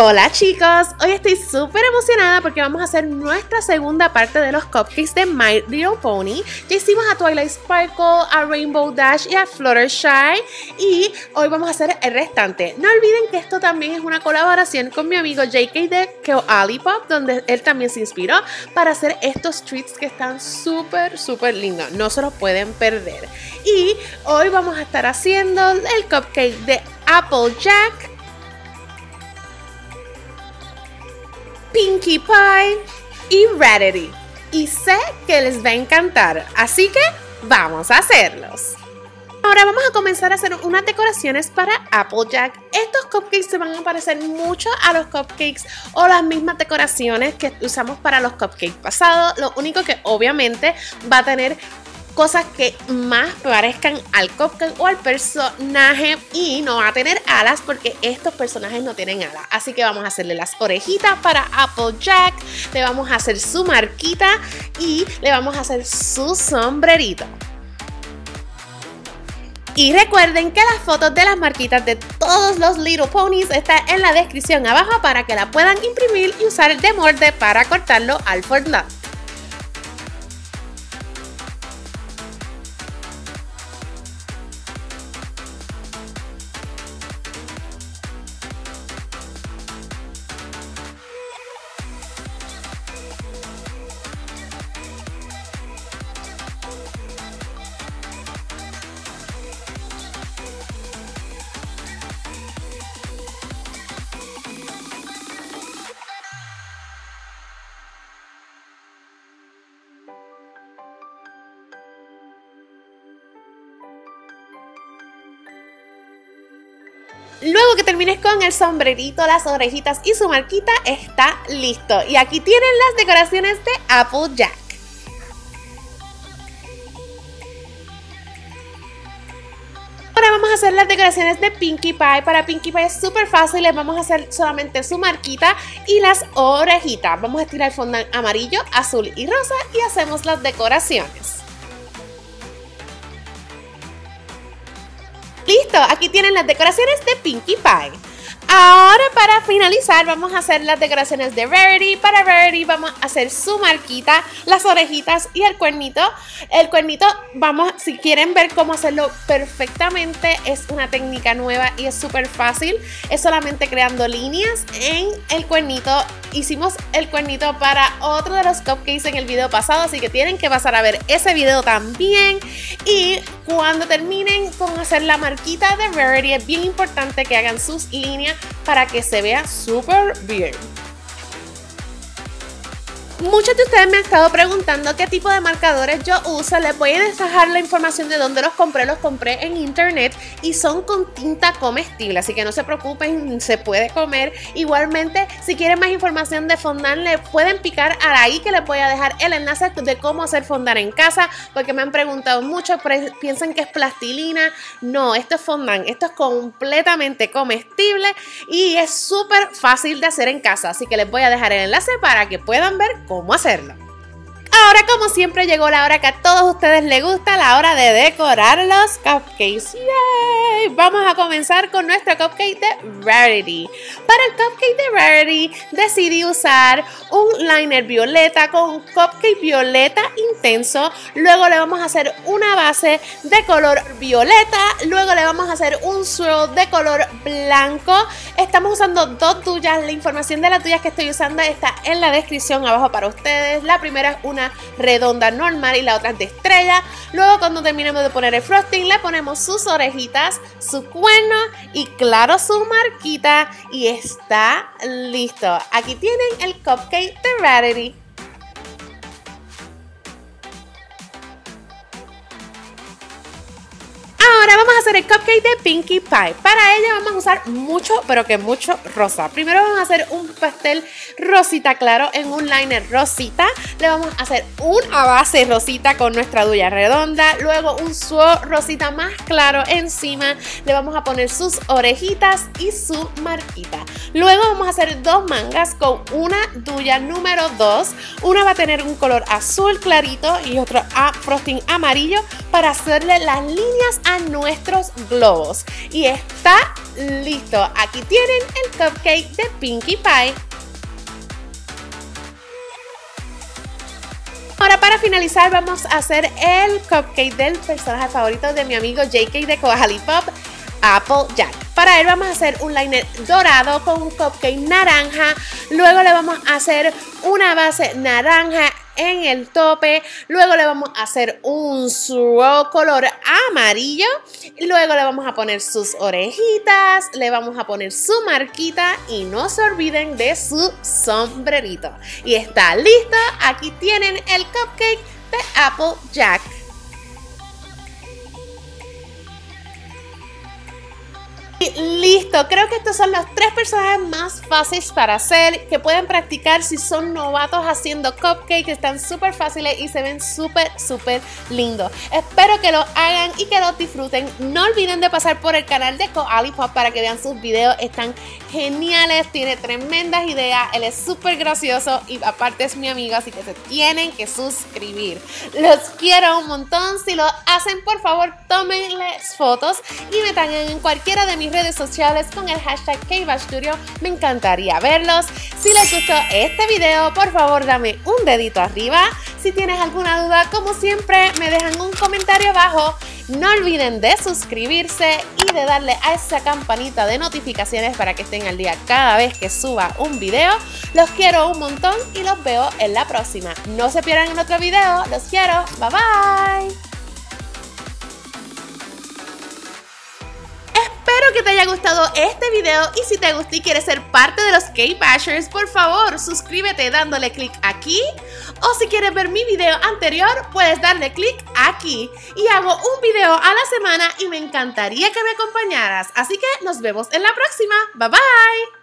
Hola chicos, hoy estoy súper emocionada porque vamos a hacer nuestra segunda parte de los cupcakes de My Little Pony. Ya hicimos a Twilight Sparkle, a Rainbow Dash y a Fluttershy y hoy vamos a hacer el restante. No olviden que esto también es una colaboración con mi amigo JK de Alipop, donde él también se inspiró para hacer estos treats que están súper súper lindos. No se los pueden perder. Y hoy vamos a estar haciendo el cupcake de Applejack Pinkie Pie y Rarity. Y sé que les va a encantar, así que vamos a hacerlos. Ahora vamos a comenzar a hacer unas decoraciones para Applejack. Estos cupcakes se van a parecer mucho a los cupcakes o las mismas decoraciones que usamos para los cupcakes pasados. Lo único que obviamente va a tener cosas que más parezcan al cupcake o al personaje y no va a tener alas porque estos personajes no tienen alas. Así que vamos a hacerle las orejitas para Applejack, le vamos a hacer su marquita y le vamos a hacer su sombrerito. Y recuerden que las fotos de las marquitas de todos los Little Ponies están en la descripción abajo para que la puedan imprimir y usar de molde para cortarlo al fondant. Luego que termines con el sombrerito, las orejitas y su marquita, está listo. Y aquí tienen las decoraciones de Applejack. Ahora vamos a hacer las decoraciones de Pinkie Pie. Para Pinkie Pie es súper fácil, les vamos a hacer solamente su marquita y las orejitas. Vamos a estirar el fondo amarillo, azul y rosa y hacemos las decoraciones. Listo, aquí tienen las decoraciones de Pinkie Pie. Ahora para finalizar vamos a hacer las decoraciones de Rarity. Para Rarity vamos a hacer su marquita, las orejitas y el cuernito. El cuernito, vamos, si quieren ver cómo hacerlo perfectamente, es una técnica nueva y es súper fácil. Es solamente creando líneas en el cuernito. Hicimos el cuernito para otro de los cupcakes en el video pasado, así que tienen que pasar a ver ese video también. Y cuando terminen con hacer la marquita de Rarity, es bien importante que hagan sus líneas para que se vea súper bien. Muchos de ustedes me han estado preguntando qué tipo de marcadores yo uso. Les voy a dejar la información de dónde los compré. Los compré en internet y son con tinta comestible. Así que no se preocupen, se puede comer. Igualmente, si quieren más información de fondant, le pueden picar ahí que les voy a dejar el enlace de cómo hacer fondant en casa. Porque me han preguntado mucho, piensan que es plastilina. No, esto es fondant. Esto es completamente comestible y es súper fácil de hacer en casa. Así que les voy a dejar el enlace para que puedan ver cómo hacerlo. Ahora, como siempre, llegó la hora que a todos ustedes les gusta, la hora de decorar los cupcakes. ¡Yay! Vamos a comenzar con nuestro cupcake de Rarity. Para el cupcake de Rarity decidí usar un liner violeta con un cupcake violeta intenso. Luego le vamos a hacer una base de color violeta. Luego le vamos a hacer un swirl de color blanco. Estamos usando dos tuyas. La información de las tuyas que estoy usando está en la descripción abajo para ustedes. La primera es una redonda normal y la otra de estrella. Luego cuando terminemos de poner el frosting le ponemos sus orejitas, su cuerno y claro su marquita y está listo. Aquí tienen el cupcake de Rarity. A hacer el cupcake de Pinkie Pie. Para ello vamos a usar mucho, pero que mucho rosa. Primero vamos a hacer un pastel rosita claro en un liner rosita. Le vamos a hacer una base rosita con nuestra duya redonda. Luego un suo rosita más claro encima. Le vamos a poner sus orejitas y su marquita. Luego vamos a hacer dos mangas con una duya número 2. Una va a tener un color azul clarito y otro a frosting amarillo para hacerle las líneas a nuestros globos. Y está listo. Aquí tienen el cupcake de Pinkie Pie. Ahora para finalizar vamos a hacer el cupcake del personaje favorito de mi amigo JK de Koali Pop, Applejack. Para él vamos a hacer un liner dorado con un cupcake naranja. Luego le vamos a hacer una base naranja en el tope. Luego le vamos a hacer un swirl color amarillo. Luego le vamos a poner sus orejitas. Le vamos a poner su marquita. Y no se olviden de su sombrerito. Y está listo. Aquí tienen el cupcake de Applejack. Listo, creo que estos son los tres personajes más fáciles para hacer, que pueden practicar si son novatos haciendo cupcakes, están súper fáciles y se ven súper, súper lindos. Espero que lo hagan y que los disfruten. No olviden de pasar por el canal de Koali Pop para que vean sus videos, están geniales, tiene tremendas ideas, él es súper gracioso y aparte es mi amigo, así que se tienen que suscribir. Los quiero un montón, si lo hacen por favor tómenles fotos y me taguen en cualquiera de mis redes sociales con el hashtag Studio. Me encantaría verlos. Si les gustó este video, por favor dame un dedito arriba. Si tienes alguna duda, como siempre, me dejan un comentario abajo. No olviden de suscribirse y de darle a esa campanita de notificaciones para que estén al día cada vez que suba un video. Los quiero un montón y los veo en la próxima. No se pierdan en otro video. Los quiero. Bye bye. Espero que te haya gustado este video y si te gustó y quieres ser parte de los K-Bashers, por favor suscríbete dándole clic aquí o si quieres ver mi video anterior, puedes darle clic aquí y hago un video a la semana y me encantaría que me acompañaras. Así que nos vemos en la próxima. Bye bye.